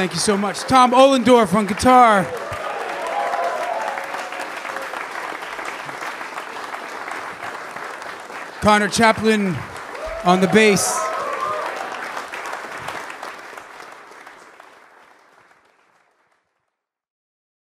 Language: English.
Thank you so much. Tom Ohlendorf on guitar. Connor Chaplin on the bass.